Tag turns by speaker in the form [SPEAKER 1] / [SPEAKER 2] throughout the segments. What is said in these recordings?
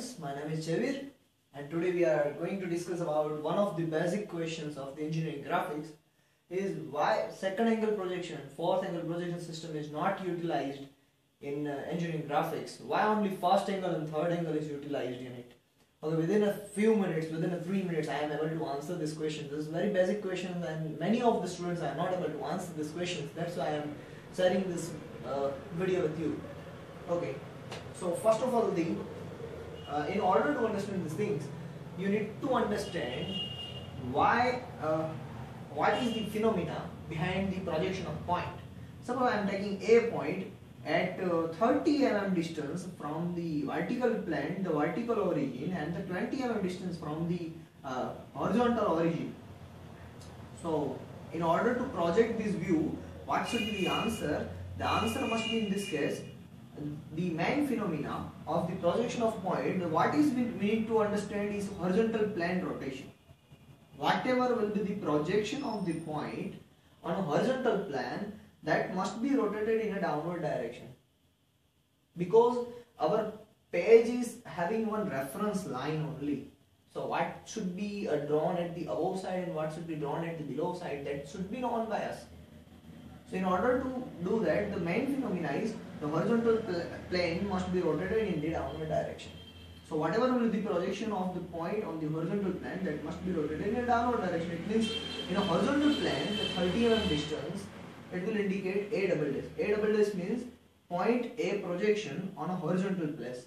[SPEAKER 1] students, my name is Chavir and today we are going to discuss about one of the basic questions of the engineering graphics is why second angle projection, fourth angle projection system is not utilized in uh, engineering graphics. Why only first angle and third angle is utilized in it. Okay, within a few minutes, within a three minutes, I am able to answer this question. This is very basic question and many of the students are not able to answer this question. That's why I am sharing this uh, video with you. Okay, so first of all, the uh, in order to understand these things, you need to understand why, uh, what is the phenomena behind the projection of point. Suppose I am taking a point at uh, 30 mm distance from the vertical plane, the vertical origin, and the 20 mm distance from the uh, horizontal origin. So, in order to project this view, what should be the answer? The answer must be in this case the main phenomena of the projection of point, what is we need to understand is horizontal plane rotation. Whatever will be the projection of the point on a horizontal plane, that must be rotated in a downward direction. Because our page is having one reference line only. So what should be uh, drawn at the above side and what should be drawn at the below side, that should be known by us. So in order to do that, the main phenomena is the horizontal pl plane must be rotated in the downward direction. So whatever will be the projection of the point on the horizontal plane, that must be rotated in a downward direction. It means in a horizontal plane, the 30 mm distance, it will indicate A double dash. A double dash means point A projection on a horizontal place.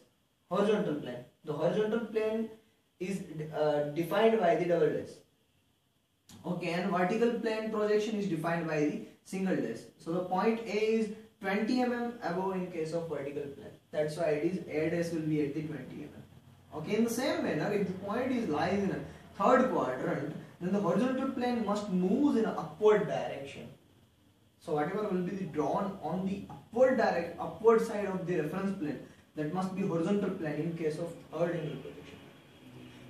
[SPEAKER 1] Horizontal plane. The horizontal plane is uh, defined by the double dash. Okay, and vertical plane projection is defined by the single dash. So the point A is 20 mm above in case of vertical plane. That's why it is A dash will be at the 20 mm. Okay, in the same manner, if the point is lies in a third quadrant, then the horizontal plane must move in an upward direction. So whatever will be drawn on the upward direct upward side of the reference plane, that must be horizontal plane in case of third angle projection.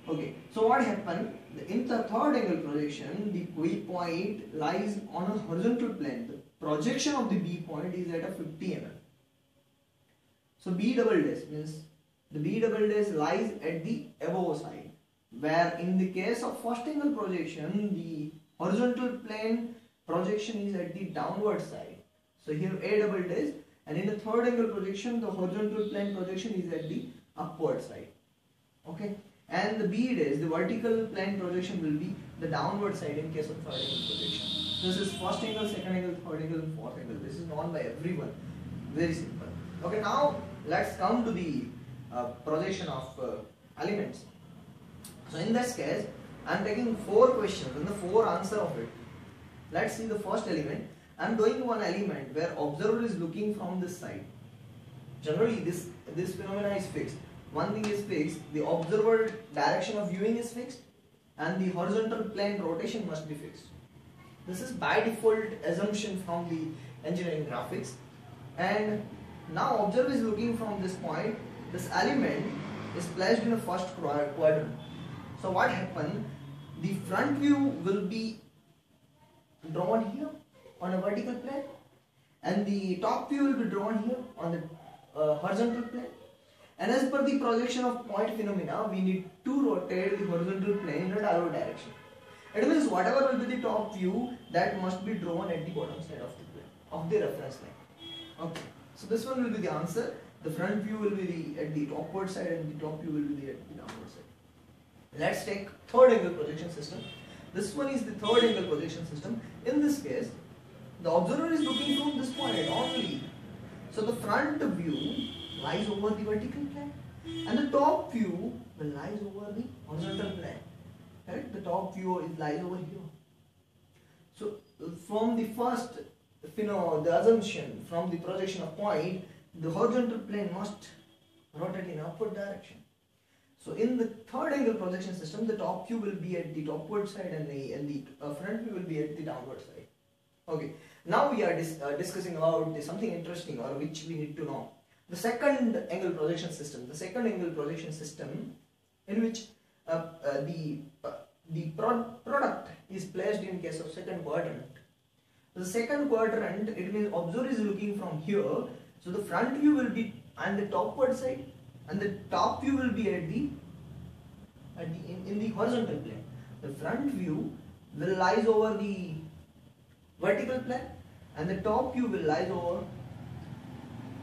[SPEAKER 1] Okay, so what happened? In the third angle projection, the B point lies on a horizontal plane. The projection of the B point is at a 50 mm. So B double dash means the B double dash lies at the above side, where in the case of first angle projection, the horizontal plane projection is at the downward side. So here A double dash, and in the third angle projection, the horizontal plane projection is at the upward side. Okay and the bead is the vertical plane projection will be the downward side in case of third angle projection. This is first angle, second angle, third angle, fourth angle. This is known by everyone. Very simple. Okay, now let's come to the uh, projection of uh, elements. So in this case, I am taking four questions and the four answer of it. Let's see the first element. I am doing one element where observer is looking from this side. Generally, this this phenomena is fixed one thing is fixed, the observer direction of viewing is fixed and the horizontal plane rotation must be fixed. This is by default assumption from the engineering graphics and now observer is looking from this point, this element is placed in the first quadrant. So what happened? The front view will be drawn here on a vertical plane and the top view will be drawn here on the uh, horizontal plane and as per the projection of point phenomena, we need to rotate the horizontal plane in a downward direction. It means whatever will be the top view, that must be drawn at the bottom side of the plane, of the reference line. Okay. So this one will be the answer. The front view will be the, at the upward side and the top view will be the, at the downward side. Let's take third angle projection system. This one is the third angle projection system. In this case, the observer is looking from this point only. So the front view lies over the vertical plane and the top view will lies over the horizontal plane. Right? The top view is lies over here. So from the first, you know, the assumption from the projection of point, the horizontal plane must rotate in upward direction. So in the third angle projection system, the top view will be at the topward side and the and the uh, front view will be at the downward side. Okay. Now we are dis uh, discussing about something interesting or which we need to know. The second angle projection system, the second angle projection system in which uh, uh, the uh, the pro product is placed in case of second quadrant. The second quadrant, it means observer is looking from here, so the front view will be on the topward side and the top view will be at the at the in, in the horizontal plane. The front view will lies over the vertical plane and the top view will lies over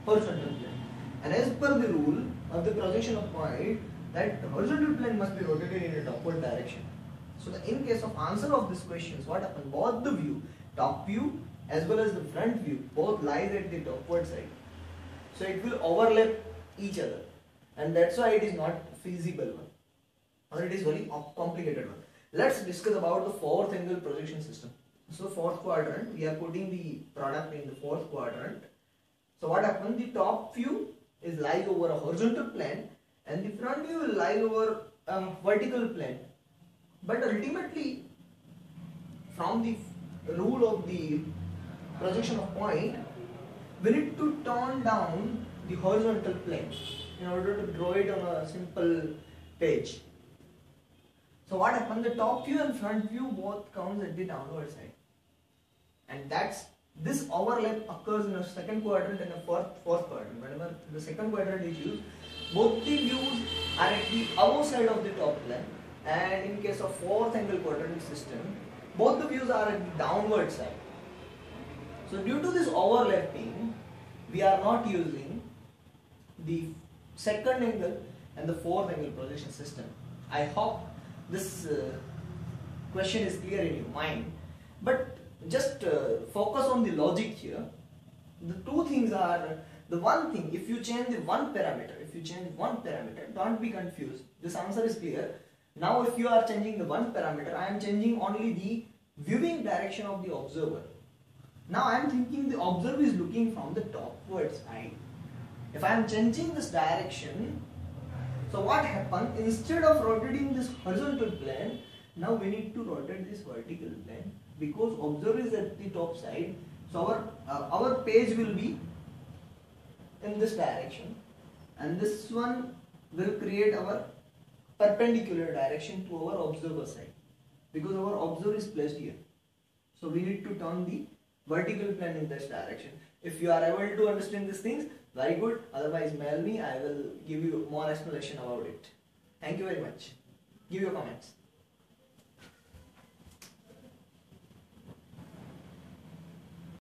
[SPEAKER 1] horizontal plane and as per the rule of the projection of point that horizontal plane must be rotated in a upward direction. So the, in case of answer of this questions what happened? Both the view top view as well as the front view both lies at the upward side. So it will overlap each other. And that's why it is not feasible one. Or it is very complicated one. Let's discuss about the fourth angle projection system. So fourth quadrant we are putting the product in the fourth quadrant. So what happened? The top view is lies over a horizontal plane and the front view will lie over a vertical plane but ultimately from the rule of the projection of point we need to turn down the horizontal plane in order to draw it on a simple page. So what happens? The top view and front view both comes at the downward side, and that's this overlap occurs in a second quadrant and a fourth fourth quadrant. Whenever the second quadrant is used, both the views are at the above side of the top plane, and in case of fourth angle quadrant system, both the views are at the downward side. So due to this overlapping, we are not using the second angle and the fourth angle projection system. I hope this uh, question is clear in your mind. But just uh, focus on the logic here. The two things are the one thing, if you change the one parameter, if you change one parameter, don't be confused. This answer is clear. Now if you are changing the one parameter, I am changing only the viewing direction of the observer. Now I am thinking the observer is looking from the topward side. If I am changing this direction, so what happened? Instead of rotating this horizontal plane, now we need to rotate this vertical plane because observer is at the top side. So our uh, our page will be in this direction, and this one will create our perpendicular direction to our observer side because our observer is placed here. So we need to turn the vertical plane in this direction. If you are able to understand these things, very good. Otherwise, mail me. I will give you more explanation about it. Thank you very much. Give your comments.